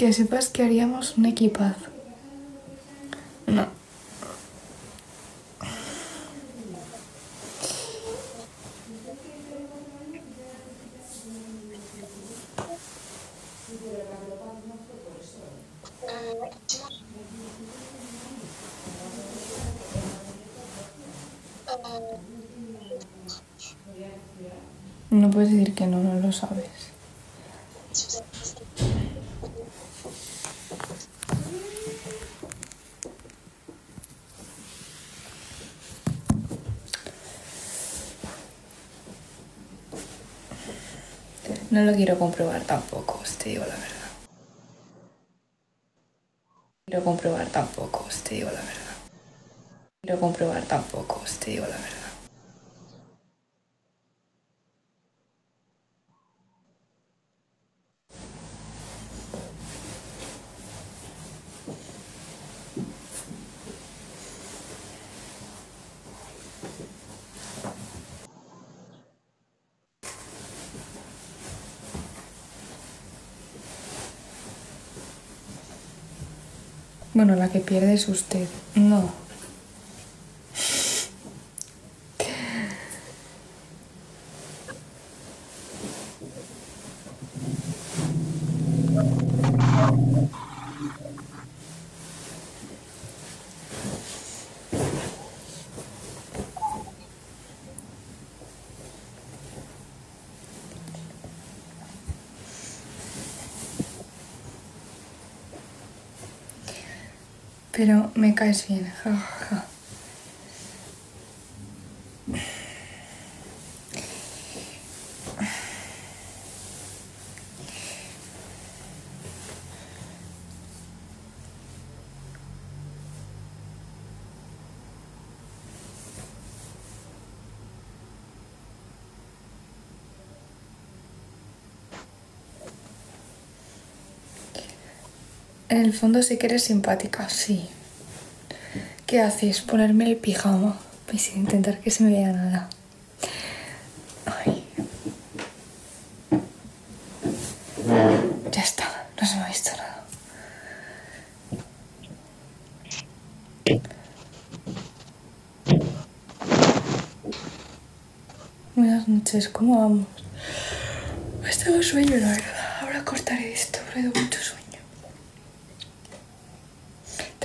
Que sepas que haríamos un equipazo. No. No puedes decir que no, no lo sabes. No lo quiero comprobar tampoco, si te digo la verdad. Quiero comprobar tampoco, si te digo la verdad. Quiero comprobar tampoco, si te digo la verdad. Bueno, la que pierde es usted. No. Pero me caes bien. ja, ja, En el fondo sí que eres simpática, sí. ¿Qué haces? Ponerme el pijama y sin intentar que se me vea nada. Ay. Ya está, no se me ha visto nada. Buenas noches, ¿cómo vamos? Pues tengo sueño, la verdad. Ahora cortaré esto, pero mucho sueño.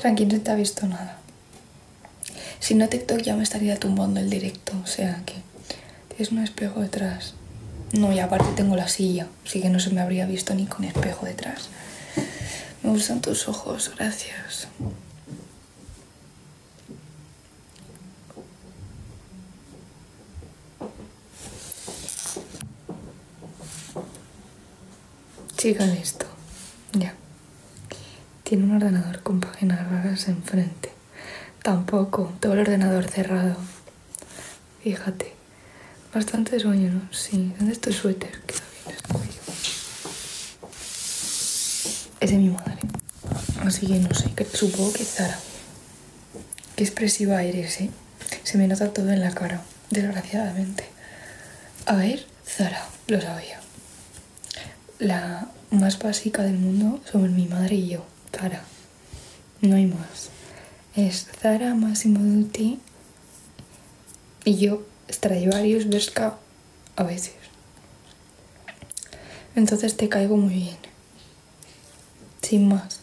Tranqui, no te ha visto nada. Si no TikTok ya me estaría tumbando el directo, o sea que tienes un espejo detrás. No, y aparte tengo la silla, así que no se me habría visto ni con espejo detrás. Me gustan tus ojos, gracias. Sigan esto. Tiene un ordenador con páginas raras enfrente. Tampoco, tengo el ordenador cerrado. Fíjate. Bastante sueño, ¿no? Sí. ¿Dónde es tu suéter? Queda bien escogido. Es de mi madre. Así que no sé, supongo que Zara. Qué expresiva eres, ¿eh? Se me nota todo en la cara, desgraciadamente. A ver, Zara, lo sabía. La más básica del mundo somos mi madre y yo, Zara. No hay más. Es Zara, Massimo Dutti y yo, Stradivarius, Bershka, a veces. Entonces te caigo muy bien. Sin más.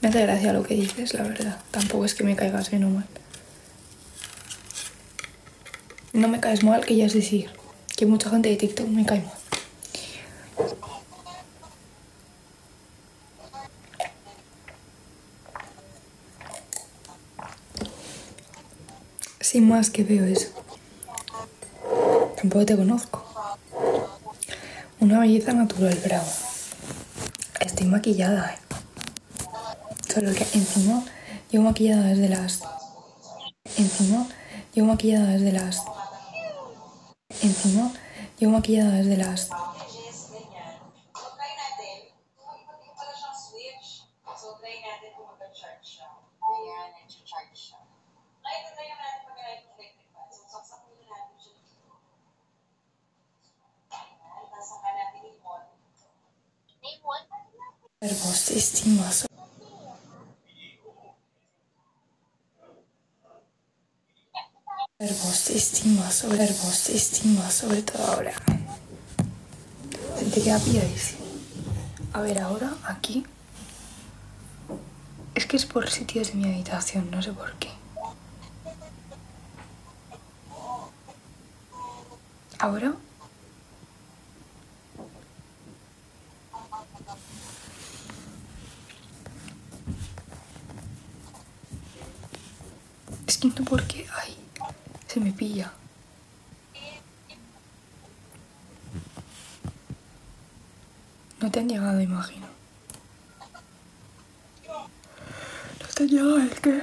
Me hace gracia lo que dices, la verdad. Tampoco es que me caigas bien o mal. No me caes mal, que ya es decir. Que mucha gente de TikTok me cae mal. Sin más que veo eso. Tampoco te conozco. Una belleza natural, bravo. Estoy maquillada, ¿eh? Solo que encima llevo maquillada desde las... Encima llevo maquillada desde las... Encima llevo maquillada desde las... Hermosísimas. Hermosísimas, sobre hermosísimas, sobre todo ahora. Te queda pilladísimo. A ver, ahora aquí. Es que es por sitios de mi habitación, no sé por qué. Ahora. Es que no por qué. Ay, se me pilla. No te han llegado, imagino. No te han llegado, ¿el qué?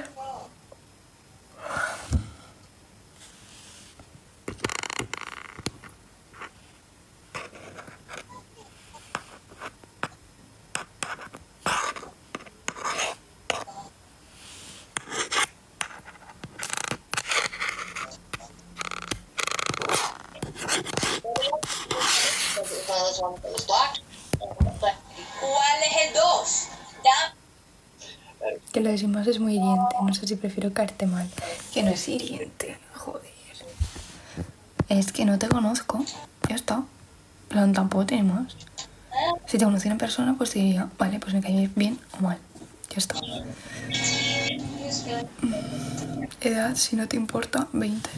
Que lo de es muy hiriente. No sé si prefiero caerte mal. Que no es hiriente. Joder. Es que no te conozco. Ya está. Plan, tampoco tiene más. Si te conociera en persona, pues diría, vale, pues me caes bien o mal. Ya está. Edad, si no te importa, 20.